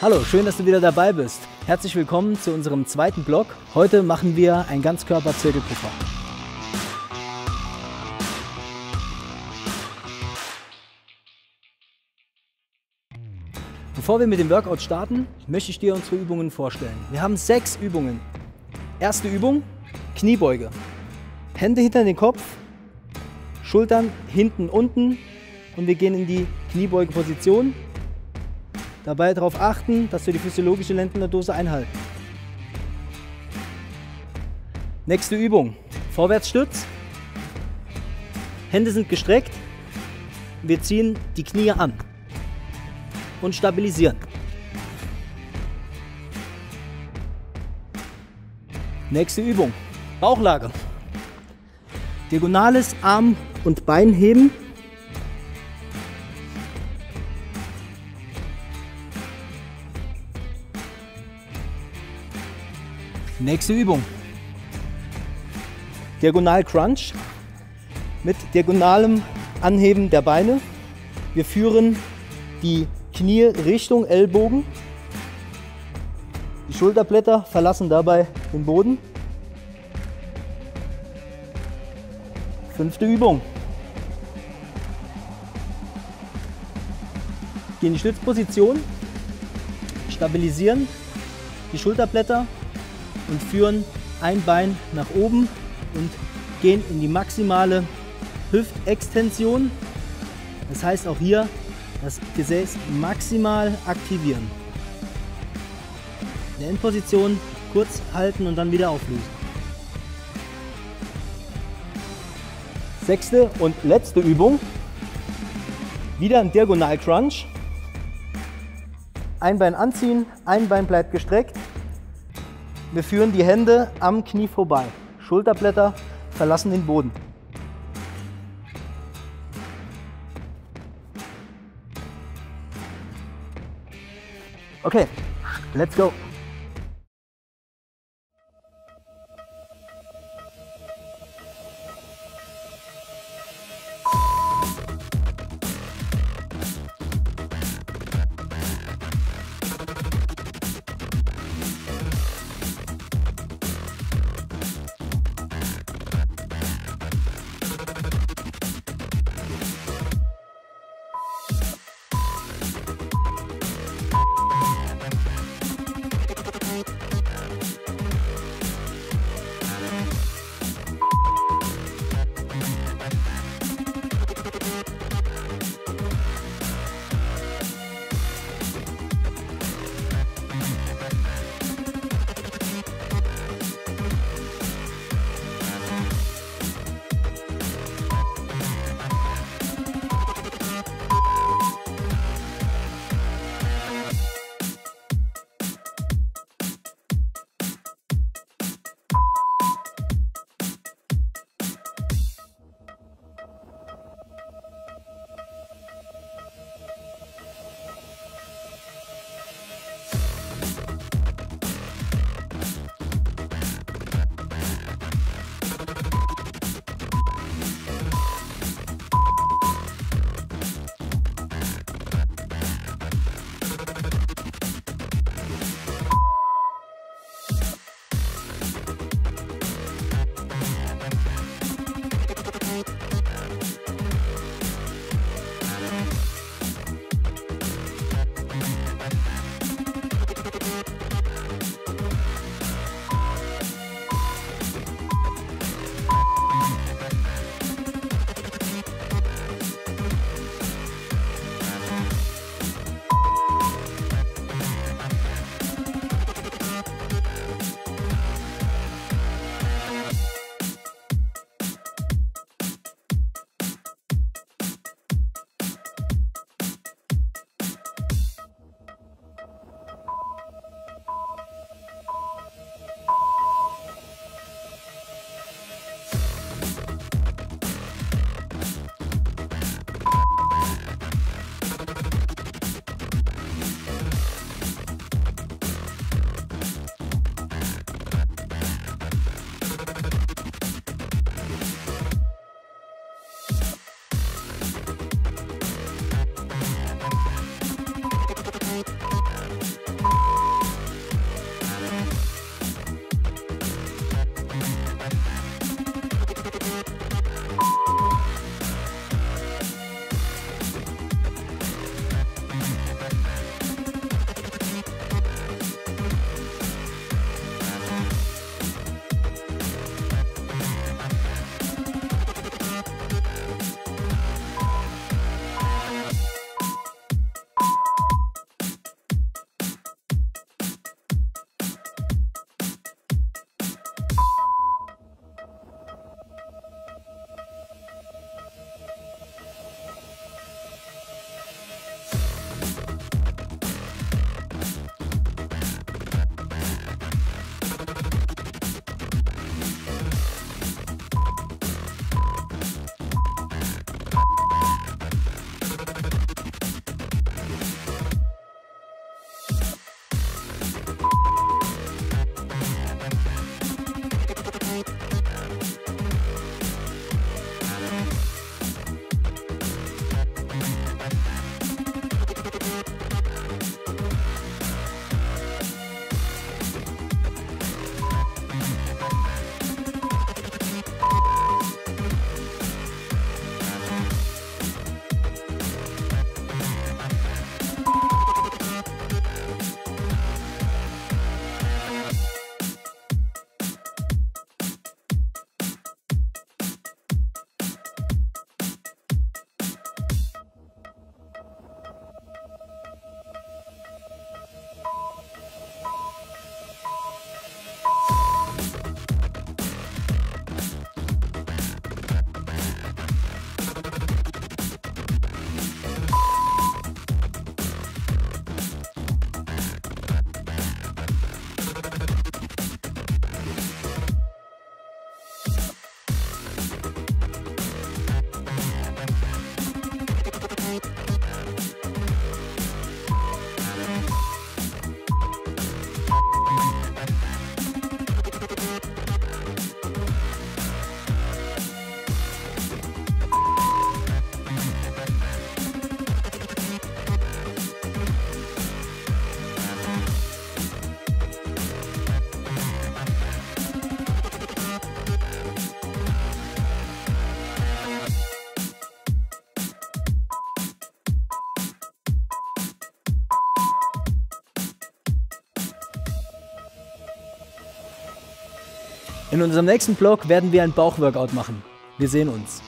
Hallo, schön, dass du wieder dabei bist. Herzlich willkommen zu unserem zweiten Blog. Heute machen wir ein Ganzkörper-Zirkelpuffer. Bevor wir mit dem Workout starten, möchte ich dir unsere Übungen vorstellen. Wir haben sechs Übungen. Erste Übung, Kniebeuge. Hände hinter den Kopf, Schultern hinten unten und wir gehen in die Kniebeugeposition. Dabei darauf achten, dass wir die physiologische Lendinerdose einhalten. Nächste Übung, Vorwärtsstütz. Hände sind gestreckt. Wir ziehen die Knie an und stabilisieren. Nächste Übung, Bauchlage. Diagonales Arm- und Beinheben. Nächste Übung. Diagonal Crunch mit diagonalem Anheben der Beine. Wir führen die Knie Richtung Ellbogen. Die Schulterblätter verlassen dabei den Boden. Fünfte Übung. Gehen in die Stützposition, stabilisieren die Schulterblätter und führen ein Bein nach oben und gehen in die maximale Hüftextension. Das heißt auch hier das Gesäß maximal aktivieren. In der Endposition kurz halten und dann wieder auflösen. Sechste und letzte Übung. Wieder ein Diagonal Crunch. Ein Bein anziehen, ein Bein bleibt gestreckt. Wir führen die Hände am Knie vorbei. Schulterblätter verlassen den Boden. Okay, let's go. In unserem nächsten Blog werden wir ein Bauchworkout machen. Wir sehen uns.